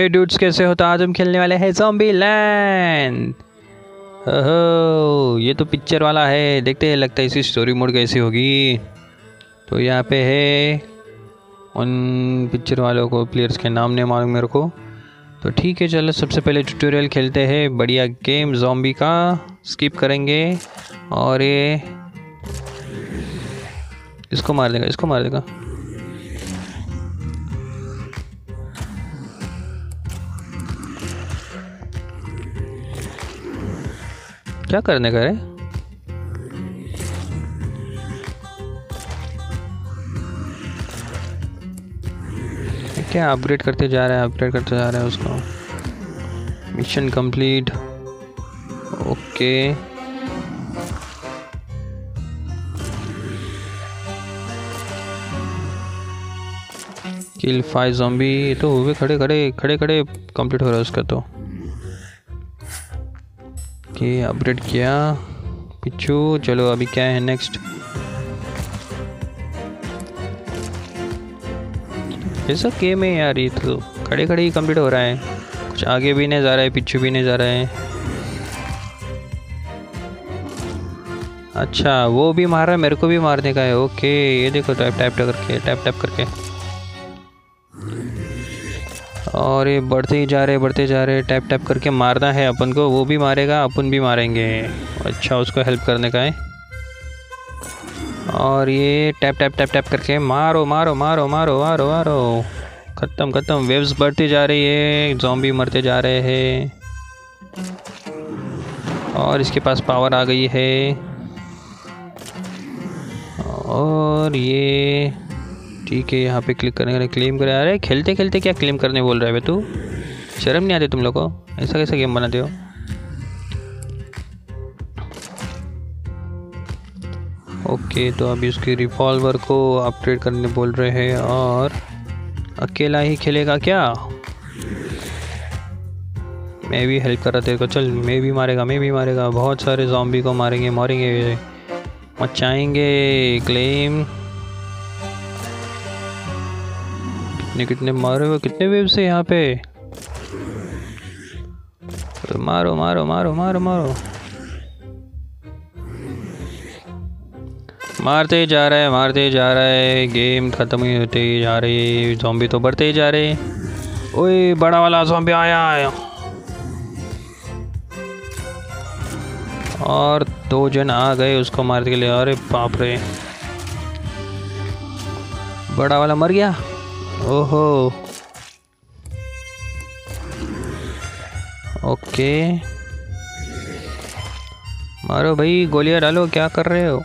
हे dudes कैसे हो? तो आज हम खेलने वाले हैं ज़ॉम्बी लैंड ओहो, ये तो पिक्चर वाला है। देखते हैं, लगता है इसी स्टोरी मोड कैसी होगी। तो यहाँ पे है उन पिक्चर वालों को प्लेयर्स के नाम नहीं मालूम मेरे को। तो ठीक है, चलो, सबसे पहले ट्यूटोरियल खेलते हैं बढ़िया गेम जॉम्बी का। स्किप करेंगे और ये इसको मार देगा, इसको मार देगा। क्या करने का रे क्या अपग्रेड करते जा रहे हैं अपग्रेड करते जा रहे हैं उसको? Mission complete okay kill five zombie तो हुए, खड़े खड़े खड़े खड़े कंप्लीट हो रहा है उसका तो। ओके अपग्रेड किया। पिछू चलो अभी क्या है नेक्स्ट ऐसा गेम है यार, ये तो खड़े खड़े ही कंप्लीट हो रहा है। कुछ आगे भी नहीं जा रहा है, पीछे भी नहीं जा रहा है। अच्छा वो भी मार रहा है, मेरे को भी मारने का है। ओके ये देखो टैप टैप करके टैप टैप करके। और ये बढ़ते ही जा रहे, बढ़ते जा रहे टैप टैप करके मारना है अपन को, वो भी मारेगा, अपन भी मारेंगे। अच्छा उसको हेल्प करने का है। और ये टैप टैप टैप टैप करके मारो मारो मारो मारो मारो मारो। ख़त्म ख़त्म वेव्स बढ़ती जा रही है जॉम्बी मरते जा रहे हैं। और इसके पास पावर आ गई है। और ये ठीक है, यहाँ पे क्लिक करने का क्लेम करे अरे खेलते खेलते क्या क्लेम करने बोल रहा है तू? शर्म नहीं आती तुम लोग को? ऐसा कैसा गेम बनाते हो? ओके तो अभी उसके रिवॉल्वर को अपग्रेड करने बोल रहे हैं और अकेला ही खेलेगा क्या? मैं भी हेल्प कर रहा तेरे को, चल, मैं भी मारेगा, मैं भी मारेगा। बहुत सारे जॉम्बी को मारेंगे मारेंगे, मचाएँगे क्लेम कितने कितने मारे हुए, कितने वेव से यहाँ पे? मारो मारो मारो मारो मारो। मारते जा रहा है मारते जा रहा है गेम ख़त्म ही होते ही जा रही जॉम्बी तो बढ़ते ही जा रहे। ओए, बड़ा वाला जॉम्बी आया। है और दो जन आ गए उसको मारने के लिए। अरे बाप रे। बड़ा वाला मर गया। ओहो। ओके। मारो भाई, गोलियाँ डालो, क्या कर रहे हो?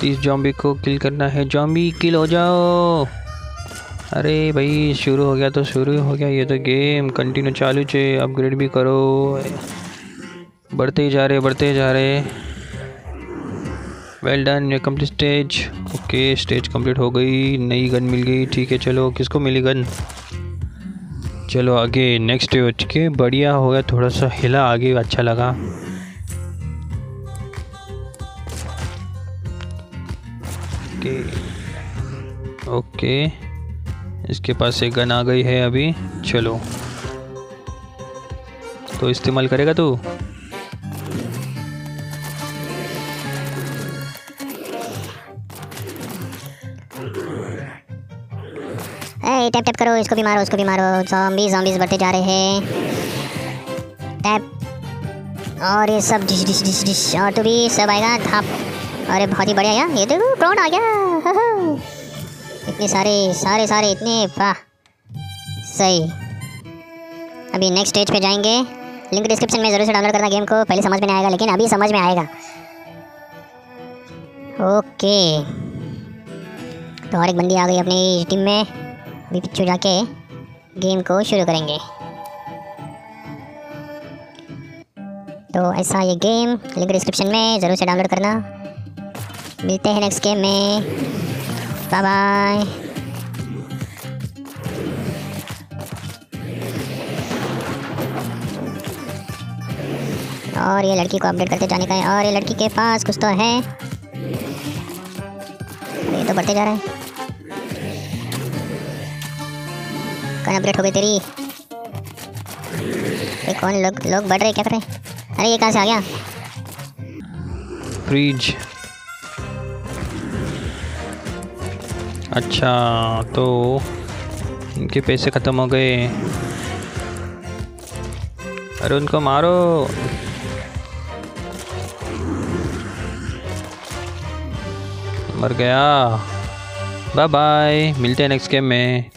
तीस जॉम्बी को किल करना है। जॉम्बी किल हो जाओ। अरे भाई, शुरू हो गया तो शुरू हो गया। ये तो गेम कंटिन्यू चालू चे। अपग्रेड भी करो। बढ़ते ही जा रहे, बढ़ते ही जा रहे। वेल डन ये complete stage okay stage complete हो गई, नई गन मिल गई, ठीक है, चलो, किसको मिली गन चलो, आगे नेक्स्ट ठीक है, बढ़िया हो गया थोड़ा सा हिला आगे अच्छा लगा। ओके ओके इसके पास एक गन आ गई है अभी, चलो। तो इस्तेमाल करेगा तू? ए टैप टैप करो, इसको भी मारो उसको भी मारो। जॉम्बी जॉम्बीज बढ़ते जा रहे हैं। टैप और ये सब डिश डिश डिश डिश। और तो भी सब आएगा। थाप अरे, बहुत ही बढ़िया यार। ये देखो प्राउन आ गया। इतने सारे सारे सारे, इतने। वाह। सही। अभी नेक्स्ट स्टेज पे जाएँगे। लिंक डिस्क्रिप्शन में ज़रूर से डाउनलोड करना गेम को। पहले समझ में नहीं आएगा, लेकिन अभी समझ में आएगा। ओके तो और एक बंदी आ गई अपनी टीम में। अभी पिछू जाके गेम को शुरू करेंगे। तो ऐसा ये गेम लिंक डिस्क्रिप्शन में ज़रूर से डाउनलोड करना। मिलते हैं नेक्स्ट गेम में। बाय बाय और ये लड़की को अपडेट करते जाने का है। और ये लड़की के पास कुछ तो है। ये तो बढ़ते जा रहा है। कौन अपडेट हो गई तेरी? ये कौन लोग लोग बढ़ रहे क्या कर रहे अरे ये कहाँ से आ गया? फ्रिज। अच्छा तो इनके पैसे ख़त्म हो गए। अरे उनको मारो। मर गया। बाय बाय मिलते हैं नेक्स्ट गेम में।